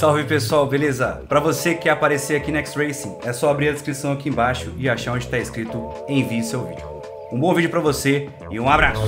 Salve pessoal, beleza? Para você que quer aparecer aqui no X Racing, é só abrir a descrição aqui embaixo e achar onde está escrito envie seu vídeo. Um bom vídeo para você e um abraço!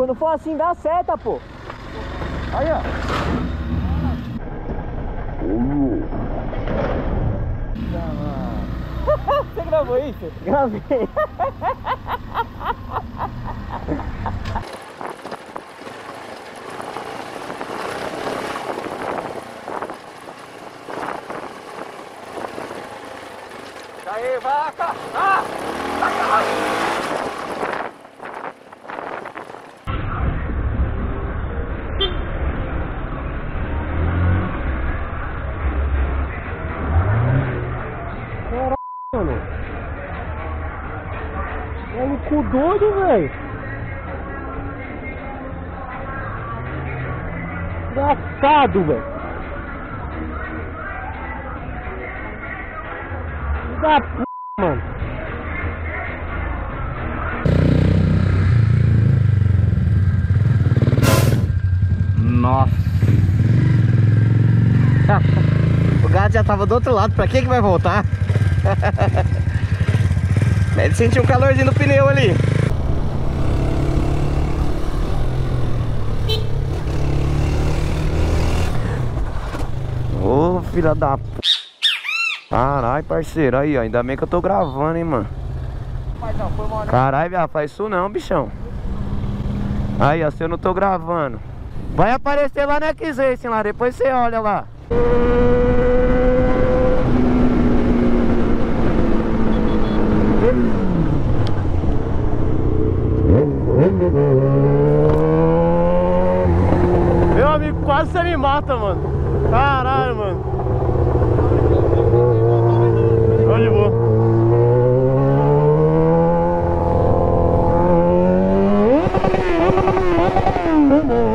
Quando for assim dá seta, pô. Aí, ó. Você gravou isso? Gravei. Aí, vaca! Ah! Vaca! Maluco doido, velho. Engraçado, velho. Da p, mano. Nossa. o gato já tava do outro lado, pra que que vai voltar? Ele sentiu um calorzinho no pneu ali. Ô, oh, filha da... Caralho, parceiro. Aí, ó. Ainda bem que eu tô gravando, hein, mano. Caralho, viado. Faz isso não, bichão. Aí, ó. Se eu não tô gravando. Vai aparecer lá no X-Racing lá. Depois você olha lá. Meu amigo, quase você me mata, mano. Caralho, mano. Onde vou?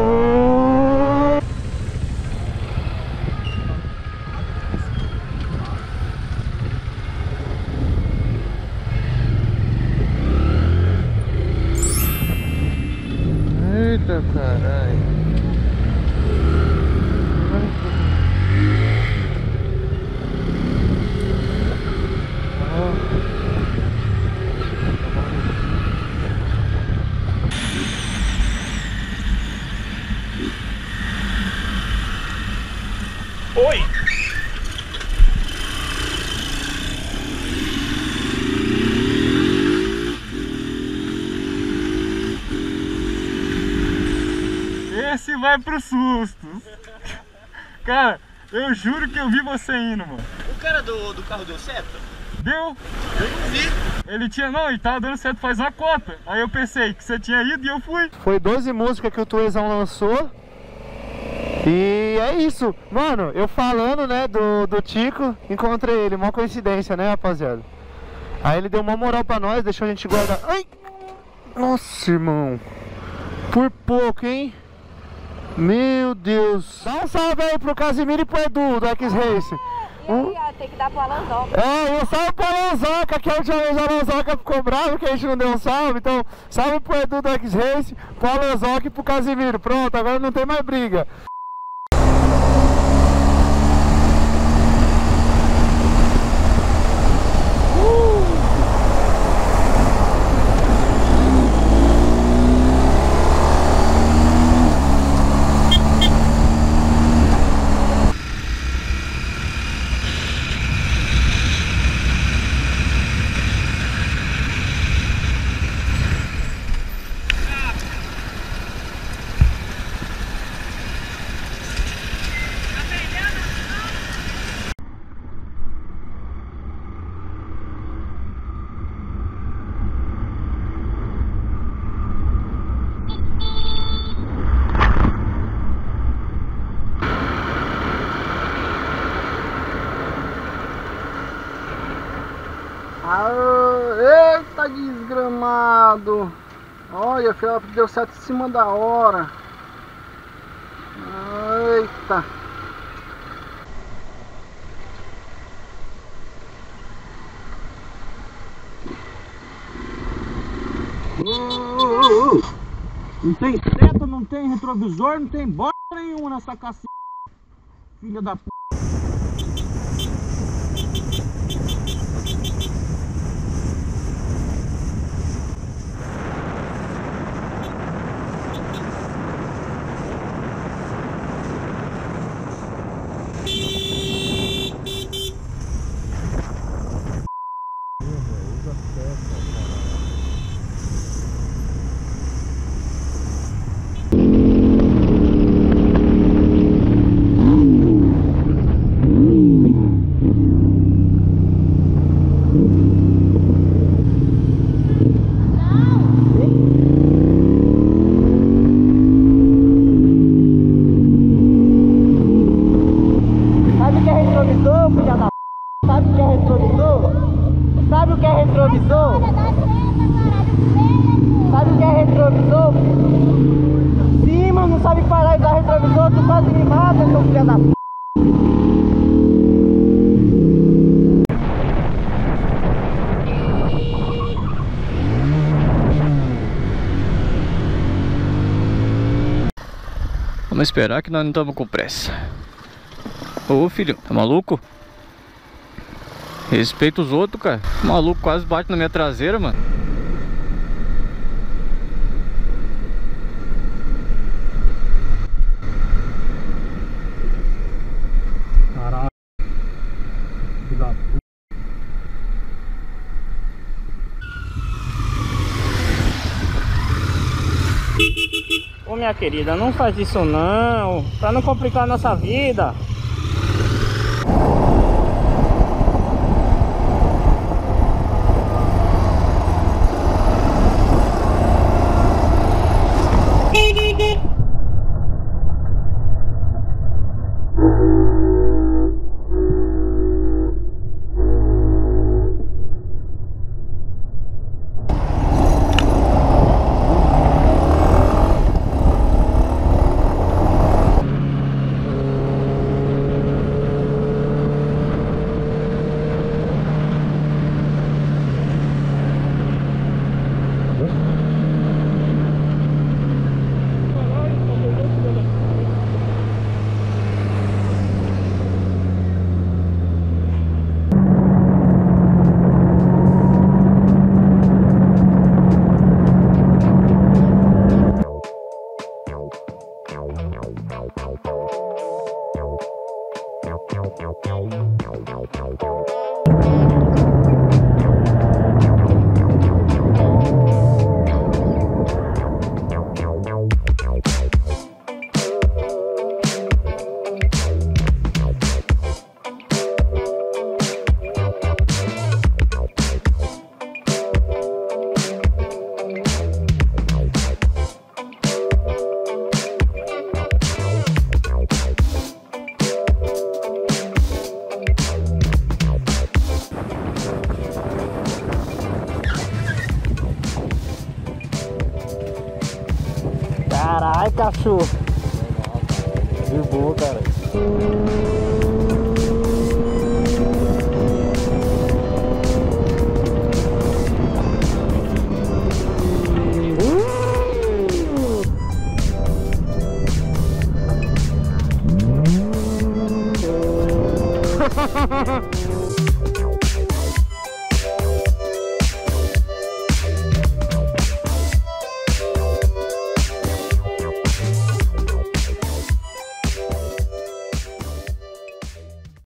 Eita caralho. Esse vai pro susto. Cara, eu juro que eu vi você indo, mano. O cara do, do carro deu seta? Deu? Eu não vi. Ele tinha, não, e tava dando certo faz uma cota. Aí eu pensei que você tinha ido e eu fui. Foi 12 músicas que o Tuezão lançou. E é isso. Mano, eu falando, né, do, do Tico, encontrei ele. Uma coincidência, né, rapaziada? Aí ele deu uma moral pra nós, deixou a gente guardar. Ai! Nossa, irmão. Por pouco, hein? Meu Deus. Dá um salve aí pro Casimiro e pro Edu do X-Race. Um... Tem que dar pro Alanzoca. É, um salve pro Alanzoca, que a última vez o Alanzoca ficou bravo que a gente não deu um salve. Então, salve pro Edu do X-Race, pro Alanzoca e pro Casimiro. Pronto, agora não tem mais briga. Desgramado! Olha, filho, deu certo em cima da hora. Eita! Não tem seta, não tem retrovisor, não tem bosta nenhuma nessa cacete. Filha da p. Sabe o que é retrovisor, filha da p? Sabe o que é retrovisor? Sabe o que é retrovisor? Sabe o que é retrovisor? Sim, mas não sabe parar e dar seu filho da p. Vamos esperar que nós não estamos com pressa. Ô filho, tá maluco? Respeita os outros, cara. O maluco quase bate na minha traseira, mano. Ô minha querida, não faz isso não, pra não complicar a nossa vida. Caralho, cachorro. De boa, cara. Ha ha ha ha!